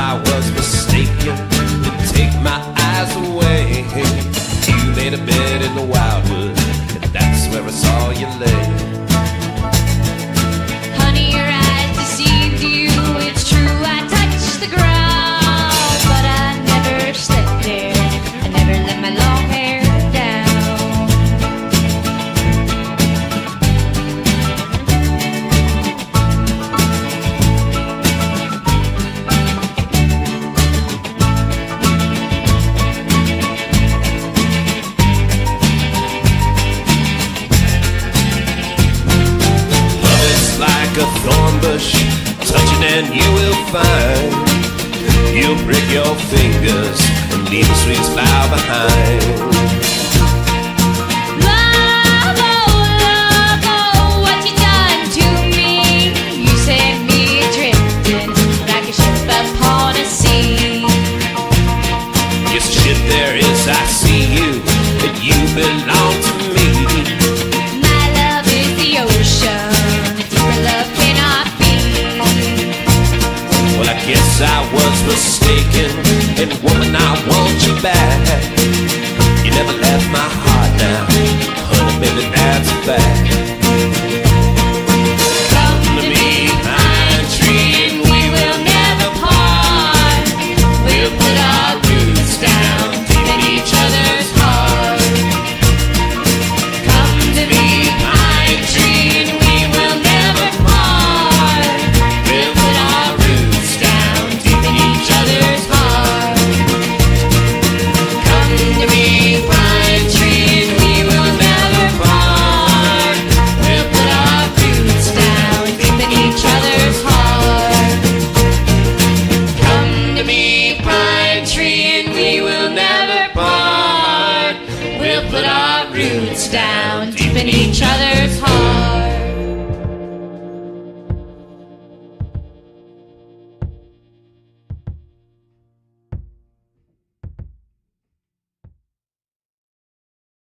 I was mistaken to take my eyes away. You made a bed in the wildwood, and that's where I saw you lay. and you will find You'll break your fingers and leave a sweet smile behind. I was mistaken, and woman, I want you back. roots down, deep in each other's hearts.